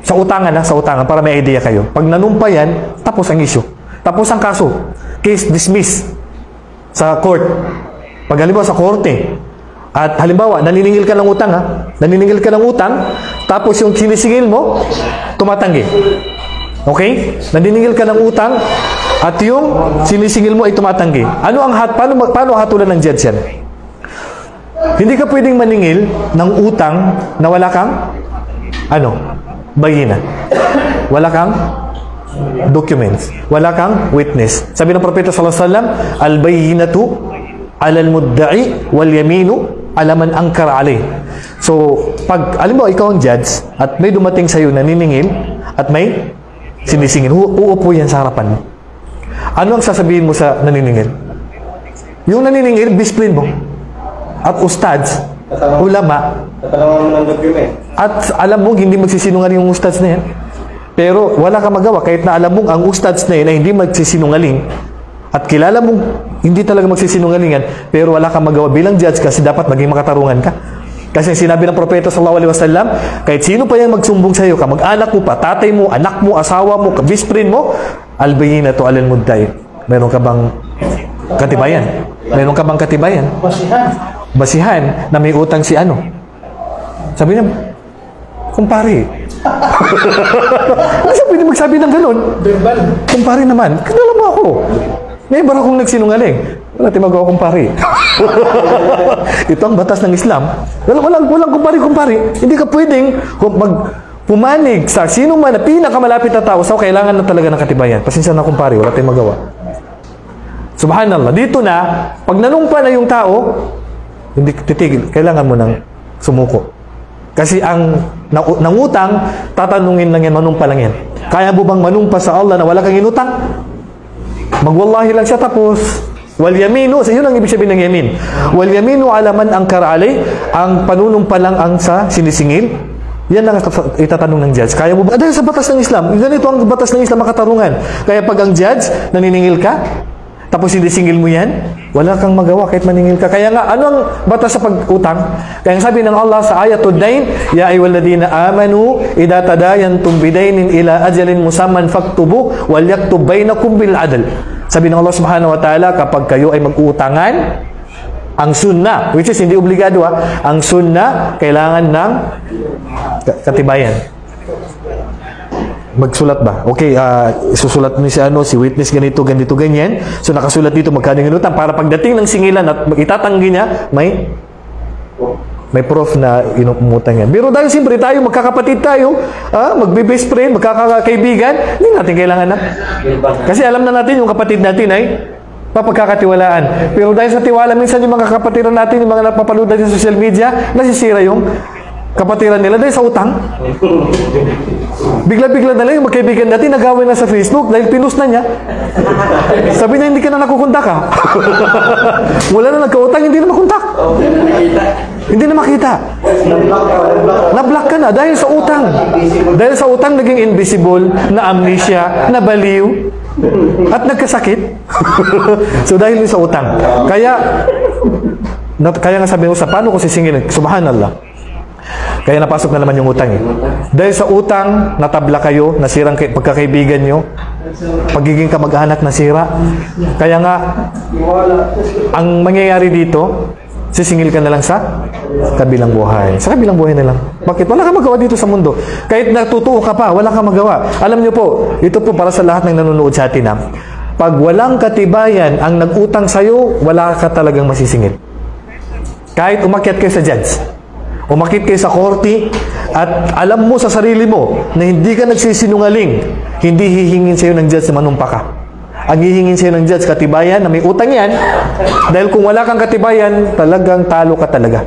Sa utangan ha, sa utangan, para may idea kayo. Pag nanumpa yan, tapos ang issue. Tapos ang kaso. Case dismissed sa court. Pag halimbawa sa korte, at halimbawa, naniningil ka ng utang ha, naniningil ka ng utang, tapos yung sinisingil mo, tumatanggi. Okay? Naniningil ka ng utang, at yung sinisingil mo ay tumatanggi. Ano ang hat, paano, paano hatulan ng judge yan? Hindi ka pwedeng maningil ng utang na wala kang ano? Bayina. Wala kang documents. Wala kang witness. Sabi ng propeta sallallahu alaihi wasallam, al-bayyinatu 'ala al-mudda'i wal yaminu 'ala man ankara alayh. So, pag alam mo ikaw ang judge at may dumating sa iyo na niningil at may sinisingil, uupo yan sa harapan mo. Ano ang sasabihin mo sa naniningil? Yung naniningil, discipline mo. At ustads, ulama, Tatanungan mo ng document. at alam mong hindi magsisinungaling yung ustads na yan. Pero wala ka magawa kahit na alam mong ang ustads na yan ay hindi magsisinungaling at kilala mong hindi talaga magsisinungaling yan pero wala ka magawa bilang judge kasi dapat maging makatarungan ka. Kasi sinabi ng propeta sallallahu alaihi wasallam, kahit sino pa yan magsumbong sa iyo, kamag-anak mo pa, tatay mo, anak mo, asawa mo, kabisprin mo, albayinatu alal mudday. Meron ka bang katibayan? Meron ka bang katibayan? Basihan. Basihan na may utang si ano. Sabi niya, kumpare. Kasi pwede magsabi ng ganun. Verbal. Kumpare naman, kilala mo ako. May iba akong nagsinungaling. Wala tayo magawa kumpare. Ito ang batas ng Islam. Wala, walang, walang kumpare-kumpare. Hindi ka pwedeng mag pumanig sa sino man na pinakamalapit na tao sa kailangan na talaga ng katibayan. Pasensya na kumpare, wala tayong magawa. Subhanallah. Dito na, pag nanumpa na yung tao, hindi titigil. Kailangan mo nang sumuko. Kasi ang na, nangutang, tatanungin lang yan, manumpa lang yan. Kaya mo bang manumpa sa Allah na wala kang inutang? Magwallahi lang siya tapos. Wal yaminu, sa yun ang ibig sabihin ng yamin. Wal yaminu alaman ang karali, ang panunumpa lang ang sa sinisingil. Yan ang itatanong ng judge. Kaya mo ba? Dahil sa batas ng Islam, ganito ang batas ng Islam makatarungan. Kaya pag ang judge, naniningil ka, tapos hindi singil mo yan, wala kang magawa kahit maningil ka. Kaya nga, ano ang batas sa pag-utang? Kaya sabi ng Allah sa ayatul dain, Ya ayyuhalladhina amanu, idha tadayantum bidainin ila ajalin musamman faktubu, wal yaktub bainakum bil adl. Sabi ng Allah subhanahu wa ta'ala, kapag kayo ay mag-uutangan, ang sunna, which is hindi obligado ha, ang sunna, kailangan ng ka- katibayan. Magsulat ba? Okay, ah, isusulat mo si ano, si witness ganito, ganito, ganyan. So nakasulat dito magkano yung inutang para pagdating ng singilan at itatanggi niya, may may proof na inumutang yan. Pero dahil siyempre tayo, magkakapatid tayo, ah, magbe-best friend, magkakaibigan, hindi natin kailangan na. Kasi alam na natin yung kapatid natin ay papagkakatiwalaan. Pero dahil sa tiwala, minsan yung mga kapatiran natin, yung mga napapalood natin sa social media, nasisira yung kapatiran nila dahil sa utang. Bigla-bigla na lang yung magkaibigan natin nagawin na sa Facebook dahil pinus na niya. Sabi niya, hindi ka na nakukontak ha. Wala na nagkautang, hindi na makontak. Hindi na makita. Na-block ka na dahil sa utang. Dahil sa utang naging invisible, na amnesia, na baliw, at nagkasakit. so dahil sa utang. Kaya, na, kaya nga sabi ko sa paano ko sisingilin? Subhanallah. Kaya napasok na naman yung utang eh. Dahil sa utang, natabla kayo, nasirang kay, pagkakaibigan nyo, pagiging kamag-anak nasira. Kaya nga, ang mangyayari dito, sisingil ka na lang sa kabilang buhay. Sa kabilang buhay na lang. Bakit? Wala kang magawa dito sa mundo. Kahit natutuo ka pa, wala kang magawa. Alam nyo po, ito po para sa lahat ng nanonood sa atin ha. Pag walang katibayan ang nag-utang sa'yo, wala ka talagang masisingil. Kahit umakyat kayo sa judge, umakit kayo sa korte, at alam mo sa sarili mo na hindi ka nagsisinungaling, hindi hihingin sa'yo ng judge na manumpa ka. Ang hihingin sa'yo ng judge, katibayan na may utang yan, dahil kung wala kang katibayan, talagang talo ka talaga.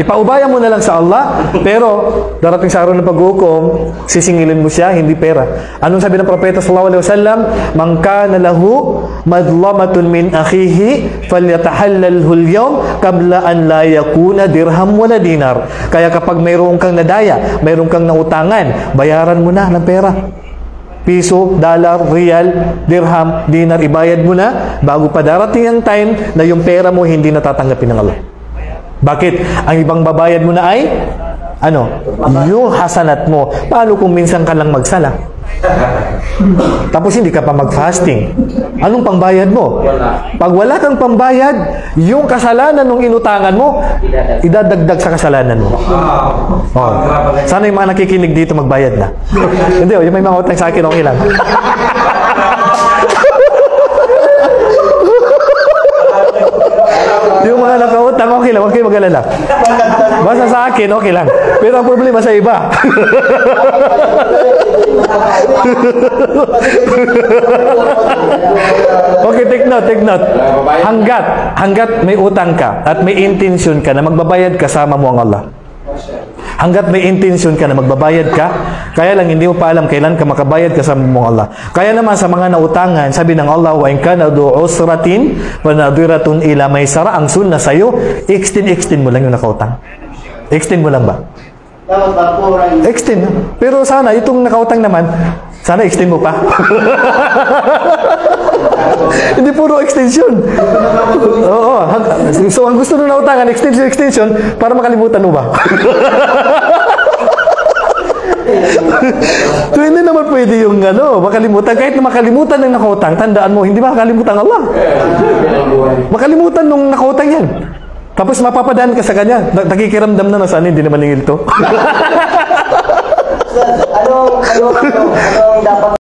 Ipaubaya mo na lang sa Allah, pero darating sa araw ng paghukom, sisingilin mo siya, hindi pera. Anong sabi ng propeta sallallahu alaihi wasallam? Man kana lahu madlamatun min akhihi falyatahallalhu al-yawm qabla an la yakuna dirham wala dinar. Kaya kapag mayroon kang nadaya, mayroon kang nautangan, bayaran mo na ng pera piso, dollar, real, dirham, dinar, ibayad mo na bago pa darating ang time na yung pera mo hindi natatanggapin ng Allah. Bakit? Ang ibang babayad mo na ay ano, yung hasanat mo. Paano kung minsan ka lang magsala? Tapos hindi ka pa mag-fasting. Anong pangbayad mo? Pag wala kang pambayad, yung kasalanan ng inutangan mo, idadagdag sa kasalanan mo. Oh. Sana yung mga nakikinig dito magbayad na. hindi, oh, yung may mga utang sa akin, okay lang. yung mga nakautang, okay lang, huwag kayo mag-alala. Basta sa akin, okay lang. Pero ang problema sa iba. okay, take note, take note. Hanggat, hanggat may utang ka at may intention ka na magbabayad kasama mo ang Allah. Hanggat may intention ka na magbabayad ka, kaya lang hindi mo pa alam kailan ka makabayad kasama mo ang Allah. Kaya naman sa mga nautangan, sabi ng Allah, wa in kana du usratin wa nadiratun ila maisara ang sunna sa'yo, extend, extend mo lang yung nakautang. Extend mo lang ba? Extend. Pero sana, itong nakautang naman, sana extend mo pa. Hindi puro extension. Oo. So, ang gusto nung nautangan, extension, extension, para makalimutan mo ba? so, hindi naman pwede yung ano, makalimutan. Kahit na makalimutan ng nakautang, tandaan mo, hindi makakalimutan Allah. Makalimutan nung nakautang yan. Tapos mapapadaan ka sa kanya. Na- Nakikiramdam na na sana hindi naman ningil to. ano, ano, ano, ano ang dapat